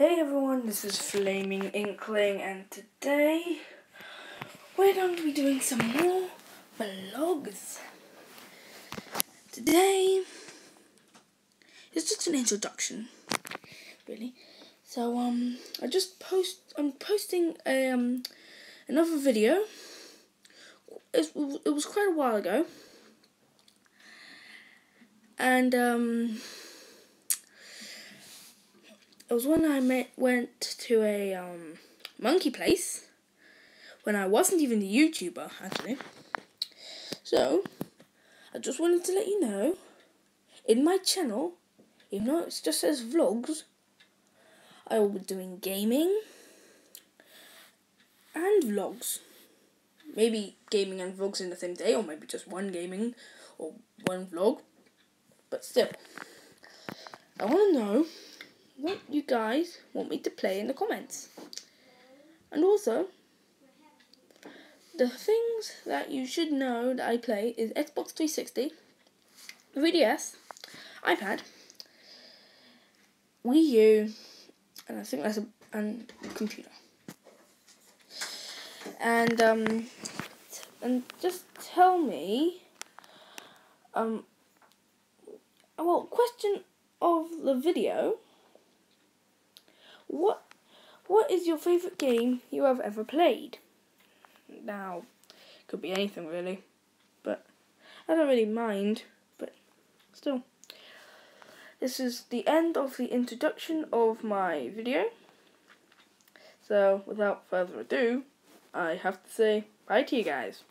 Hey everyone, this is Flaming Inkling, and today we're going to be doing some more vlogs. Today it's just an introduction, really. So um, I just post. I'm posting um another video. It, it was quite a while ago, and um it was when I met, went to a um, monkey place when I wasn't even a YouTuber actually. So I just wanted to let you know in my channel, even though it just says vlogs, I will be doing gaming and vlogs. Maybe gaming and vlogs in the same day, or maybe just one gaming or one vlog. But still, I want to know guys want me to play in the comments. And also, the things that you should know that I play is Xbox 360, 3DS, iPad, Wii U, and I think that's a and computer. And um, and just tell me, um, well, question of the video what what is your favorite game you have ever played? Now, could be anything really, but I don't really mind. But still, this is the end of the introduction of my video. So, without further ado, I have to say bye to you guys.